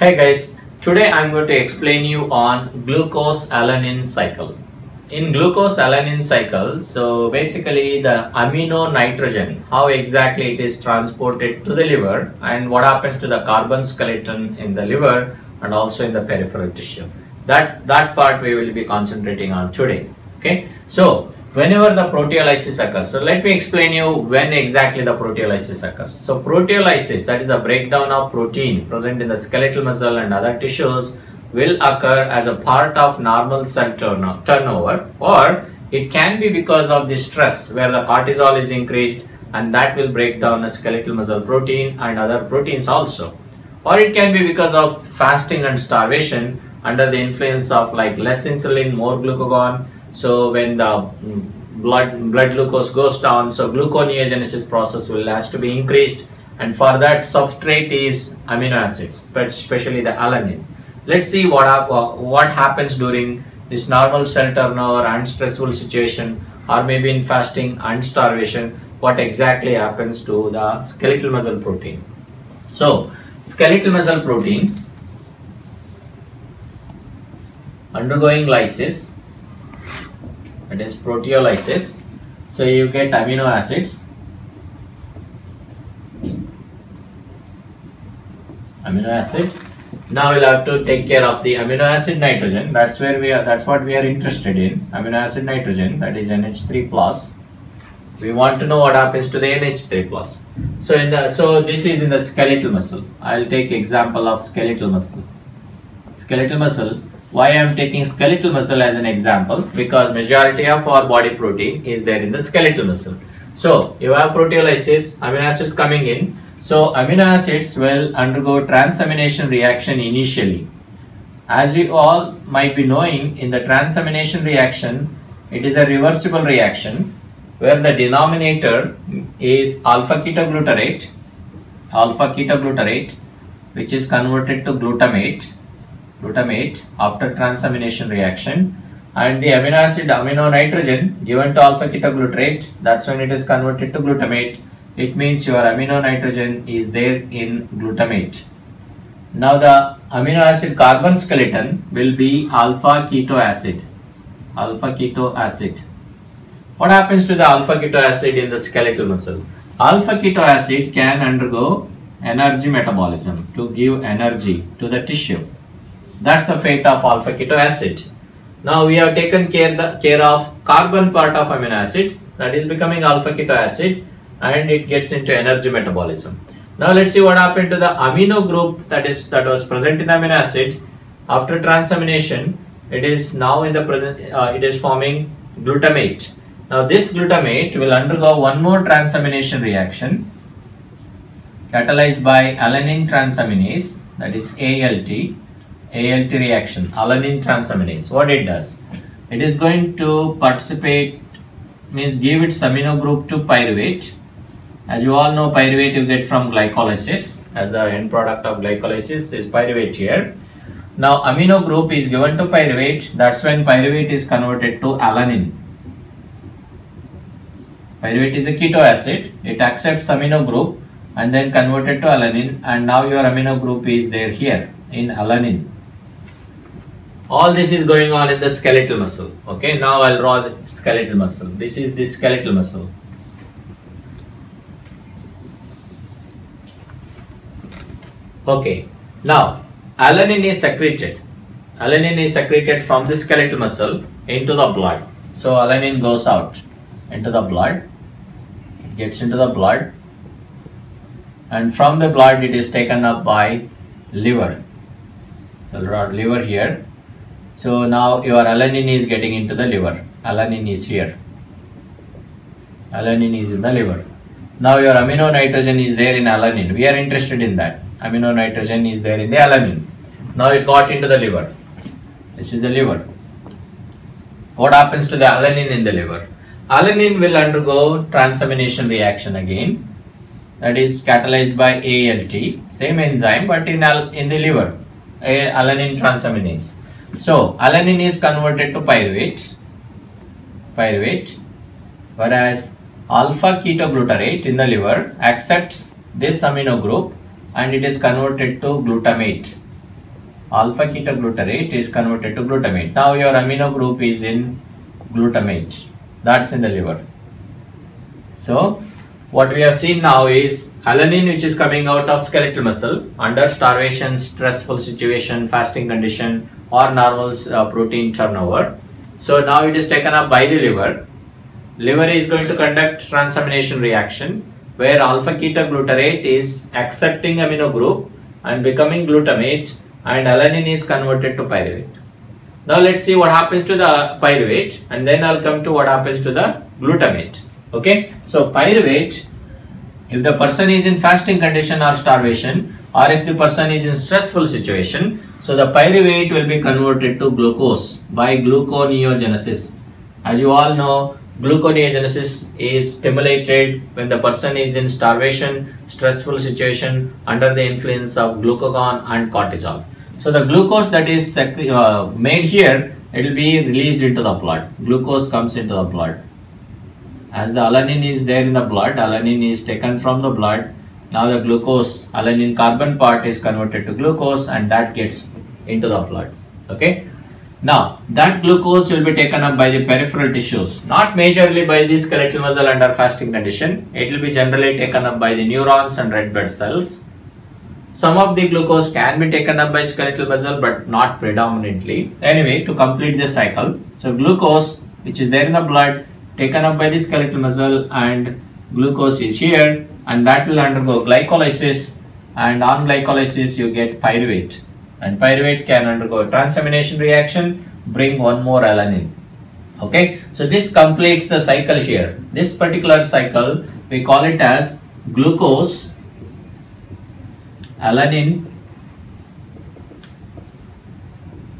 Hey guys, today I'm going to explain you on glucose alanine cycle. In glucose alanine cycle, so basically the amino nitrogen, how exactly it is transported to the liver and what happens to the carbon skeleton in the liver and also in the peripheral tissue. That, that part we will be concentrating on today. Okay, so whenever the proteolysis occurs, so let me explain you when exactly the proteolysis occurs. So proteolysis, that is the breakdown of protein present in the skeletal muscle and other tissues will occur as a part of normal cell turno turnover or it can be because of the stress where the cortisol is increased and that will break down the skeletal muscle protein and other proteins also or it can be because of fasting and starvation under the influence of like less insulin more glucagon so when the mm, blood blood glucose goes down so gluconeogenesis process will has to be increased. And for that substrate is amino acids especially the alanine. Let's see what hap- what happens during this normal cell turnover and stressful situation or maybe in fasting and starvation what exactly happens to the skeletal muscle protein. So skeletal muscle protein undergoing lysis that is proteolysis. So you get amino acids. Amino acid. Now we'll have to take care of the amino acid nitrogen. That's where we are that's what we are interested in. Amino acid nitrogen that is nh3 plus. We want to know what happens to the nh3 plus. So in the so this is in the skeletal muscle. I'll take example of skeletal muscle. Skeletal muscle why i am taking skeletal muscle as an example? Because majority of our body protein is there in the skeletal muscle. So you have proteolysis amino acids coming in. So amino acids will undergo transamination reaction initially. As you all might be knowing in the transamination reaction, it is a reversible reaction where the denominator is alpha ketoglutarate, alpha ketoglutarate which is converted to glutamate, glutamate after transamination reaction and the amino acid amino nitrogen given to alpha ketoglutarate that's when it is converted to glutamate it means your amino nitrogen is there in glutamate. Now the amino acid carbon skeleton will be alpha keto acid. Alpha keto acid. What happens to the alpha keto acid in the skeletal muscle? Alpha keto acid can undergo energy metabolism to give energy to the tissue. That's the fate of alpha keto acid. Now we have taken care, the, care of carbon part of amino acid that is becoming alpha keto acid and it gets into energy metabolism. Now let's see what happened to the amino group that is that was present in the amino acid after transamination. It is now in the present. Uh, it is forming glutamate. Now this glutamate will undergo one more transamination reaction catalyzed by alanine transaminase that is ALT. ALT reaction alanine transaminase. What it does? It is going to participate means give its amino group to pyruvate as you all know, pyruvate you get from glycolysis as the end product of glycolysis is pyruvate here. Now amino group is given to pyruvate, that's when pyruvate is converted to alanine. Pyruvate is a keto acid, it accepts amino group and then converted to alanine and now your amino group is there here in alanine. All this is going on in the skeletal muscle. Okay, now I'll draw the skeletal muscle. This is the skeletal muscle. Okay, now alanine is secreted. Alanine is secreted from the skeletal muscle into the blood. So alanine goes out into the blood, gets into the blood, and from the blood it is taken up by liver. So liver here. So now your alanine is getting into the liver. Alanine is here. Alanine is in the liver. Now your amino nitrogen is there in alanine. We are interested in that amino nitrogen is there in the alanine. Now it got into the liver. This is the liver. What happens to the alanine in the liver? Alanine will undergo transamination reaction again. That is catalyzed by ALT, same enzyme but in, in the liver, alanine transaminase. So alanine is converted to pyruvate, pyruvate, whereas alpha ketoglutarate in the liver accepts this amino group and it is converted to glutamate alpha ketoglutarate is converted to glutamate. Now your amino group is in glutamate. That's in the liver. So what we have seen now is alanine which is coming out of skeletal muscle under starvation, stressful situation, fasting condition or normal uh, protein turnover. So now it is taken up by the liver. Liver is going to conduct transamination reaction where alpha ketoglutarate is accepting amino group and becoming glutamate and alanine is converted to pyruvate. Now let's see what happens to the pyruvate and then I'll come to what happens to the glutamate. Okay, so pyruvate, if the person is in fasting condition or starvation or if the person is in stressful situation, so the pyruvate will be converted to glucose by gluconeogenesis. As you all know, gluconeogenesis is stimulated when the person is in starvation, stressful situation under the influence of glucagon and cortisol. So the glucose that is uh, made here, it will be released into the blood. Glucose comes into the blood. As the alanine is there in the blood, alanine is taken from the blood. Now the glucose, alanine carbon part is converted to glucose and that gets into the blood. Okay. Now that glucose will be taken up by the peripheral tissues, not majorly by the skeletal muscle under fasting condition. It will be generally taken up by the neurons and red blood cells some of the glucose can be taken up by skeletal muscle but not predominantly. Anyway, to complete this cycle, so glucose which is there in the blood taken up by the skeletal muscle and glucose is here and that will undergo glycolysis. And on glycolysis you get pyruvate. And pyruvate can undergo transamination reaction. Bring one more alanine. Okay? So this completes the cycle here. This particular cycle we call it as glucose alanine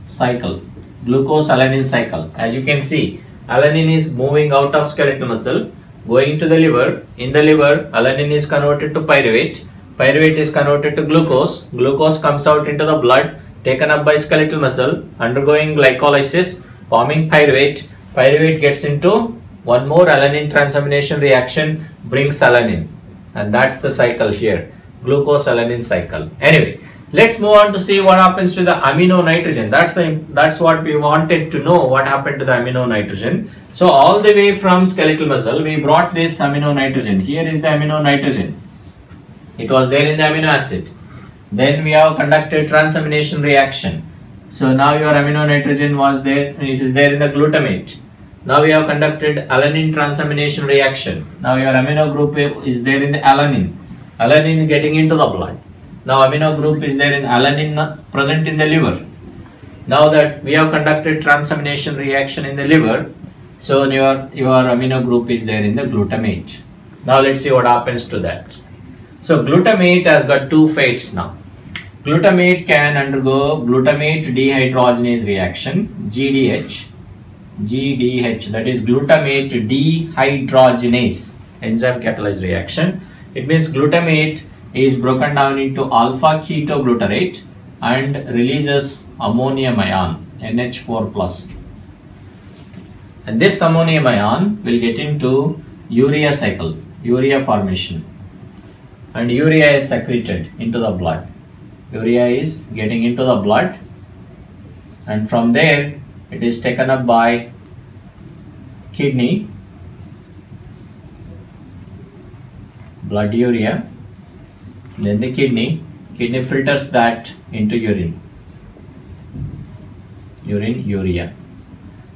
cycle. Glucose alanine cycle. As you can see alanine is moving out of skeletal muscle going to the liver. In the liver alanine is converted to pyruvate. Pyruvate is converted to glucose. Glucose comes out into the blood taken up by skeletal muscle undergoing glycolysis forming pyruvate. Pyruvate gets into one more alanine transamination reaction brings alanine. And that's the cycle here glucose alanine cycle. Anyway let's move on to see what happens to the amino nitrogen. That's the that's what we wanted to know what happened to the amino nitrogen. So all the way from skeletal muscle we brought this amino nitrogen. Here is the amino nitrogen. It was there in the amino acid. Then we have conducted transamination reaction. So now your amino nitrogen was there it is there in the glutamate. Now we have conducted alanine transamination reaction. Now your amino group is there in the alanine. Alanine getting into the blood. Now amino group is there in alanine present in the liver. Now that we have conducted transamination reaction in the liver, so your, your amino group is there in the glutamate. Now let's see what happens to that. So glutamate has got two fates now. Glutamate can undergo glutamate dehydrogenase reaction, GDH, GDH that is glutamate dehydrogenase enzyme catalyzed reaction it means glutamate is broken down into alpha ketoglutarate and releases ammonium ion NH4 plus. And this ammonium ion will get into urea cycle, urea formation and urea is secreted into the blood. Urea is getting into the blood and from there it is taken up by kidney blood urea then the kidney kidney filters that into urine. Urine urea.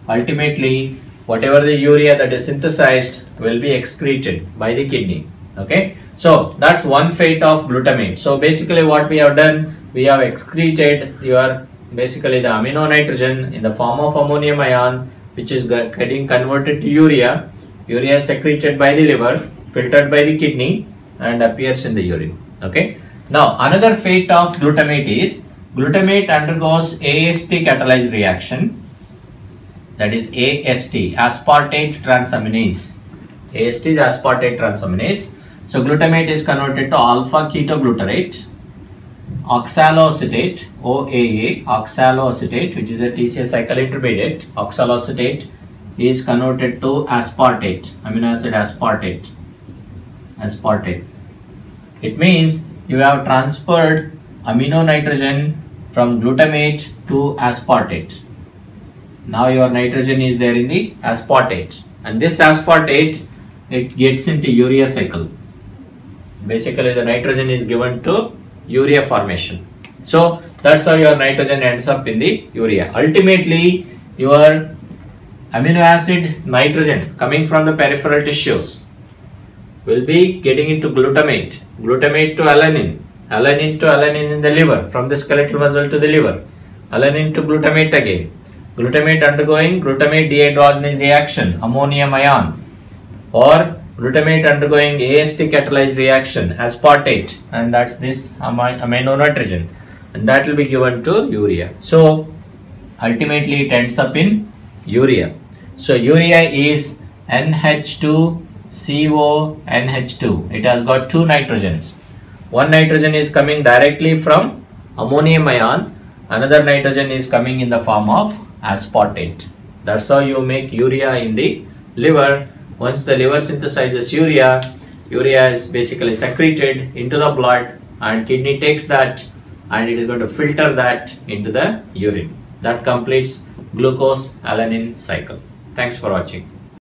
Ultimately whatever the urea that is synthesized will be excreted by the kidney okay? So that's one fate of glutamate. So basically what we have done we have excreted your basically the amino nitrogen in the form of ammonium ion which is getting converted to urea. Urea is secreted by the liver filtered by the kidney and appears in the urine. Okay. Now another fate of glutamate is glutamate undergoes AST catalyzed reaction that is AST aspartate transaminase. AST is aspartate transaminase. So glutamate is converted to alpha ketoglutarate oxaloacetate OAA oxaloacetate which is a TCA cycle intermediate oxaloacetate is converted to aspartate amino acid aspartate aspartate it means you have transferred amino nitrogen from glutamate to aspartate. Now your nitrogen is there in the aspartate and this aspartate it gets into urea cycle. Basically the nitrogen is given to urea formation. So that's how your nitrogen ends up in the urea. Ultimately your amino acid nitrogen coming from the peripheral tissues will be getting into glutamate, glutamate to alanine, alanine to alanine in the liver. From the skeletal muscle to the liver, alanine to glutamate again, glutamate undergoing glutamate dehydrogenase reaction, ammonium ion. Or glutamate undergoing AST catalyzed reaction aspartate. And that's this amino nitrogen. And that will be given to urea. So ultimately it ends up in urea. So urea is NH2CO NH2. It has got two nitrogens. One nitrogen is coming directly from ammonium ion. Another nitrogen is coming in the form of aspartate. That's how you make urea in the liver once the liver synthesizes urea, urea is basically secreted into the blood and kidney takes that and it is going to filter that into the urine. That completes glucose alanine cycle. Thanks for watching.